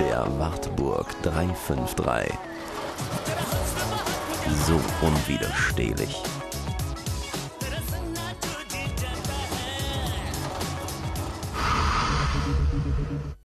der Wartburg 353. So unwiderstehlich.